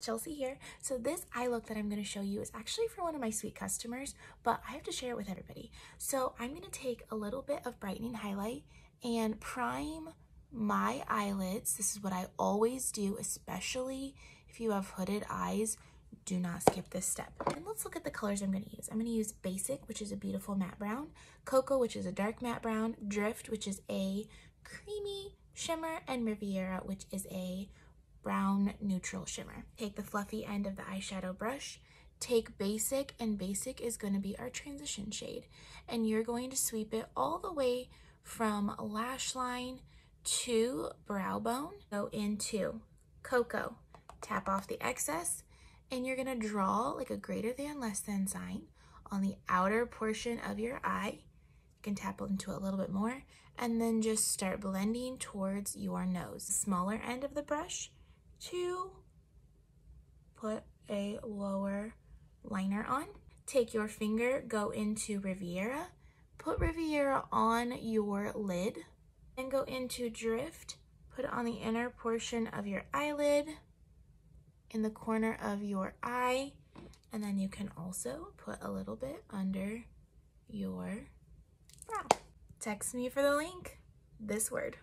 Chelsea here. So this eye look that I'm going to show you is actually for one of my sweet customers, but I have to share it with everybody. So I'm going to take a little bit of brightening highlight and prime my eyelids. This is what I always do, especially if you have hooded eyes. Do not skip this step. And let's look at the colors I'm going to use. I'm going to use Basic, which is a beautiful matte brown, Coco, which is a dark matte brown, Drift, which is a creamy shimmer, and Riviera, which is a brown neutral shimmer. Take the fluffy end of the eyeshadow brush, take basic, and basic is going to be our transition shade. And you're going to sweep it all the way from lash line to brow bone. Go into coco, tap off the excess, and you're going to draw like a greater than less than sign on the outer portion of your eye. You can tap into it a little bit more and then just start blending towards your nose. The smaller end of the brush, to put a lower liner on. Take your finger, go into Riviera, put Riviera on your lid, and go into Drift, put it on the inner portion of your eyelid, in the corner of your eye, and then you can also put a little bit under your brow. Text me for the link, this word.